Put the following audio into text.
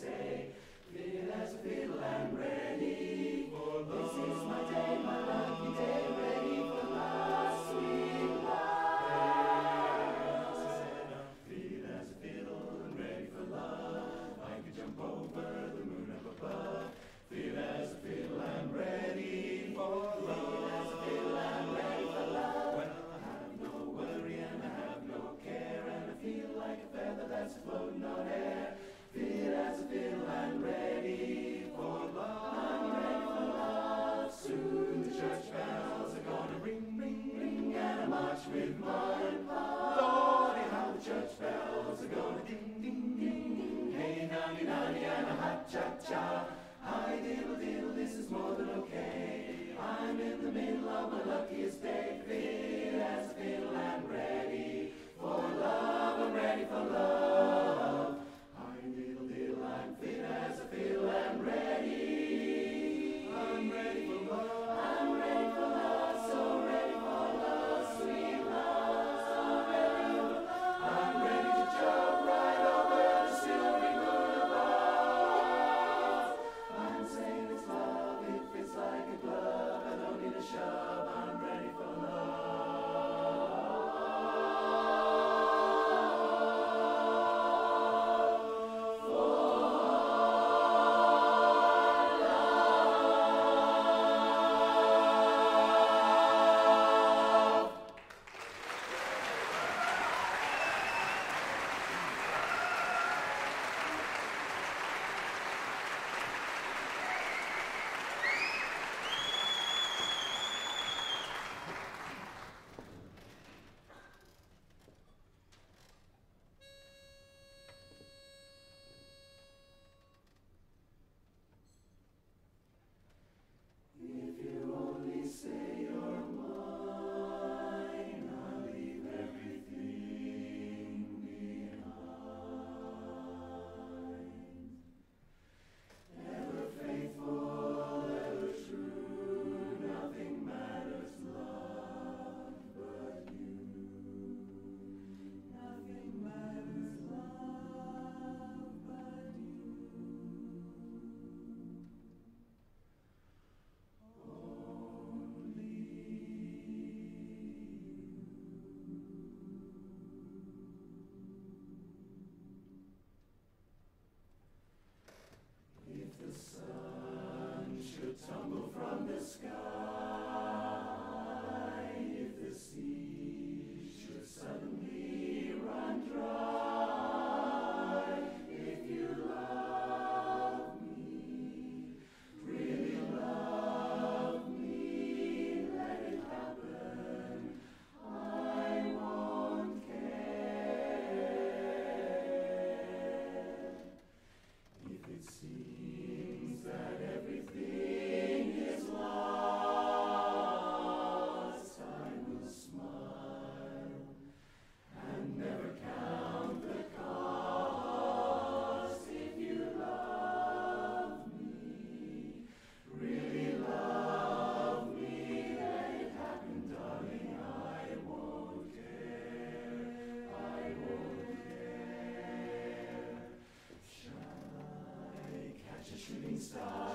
say. with mud and. Lordy, how the church bells are going ding, ding, ding, ding. Hey, nanny, nanny, and a hot cha-cha. Hi, diddle, diddle, this is more than okay. I'm in the middle of my luckiest day. inside.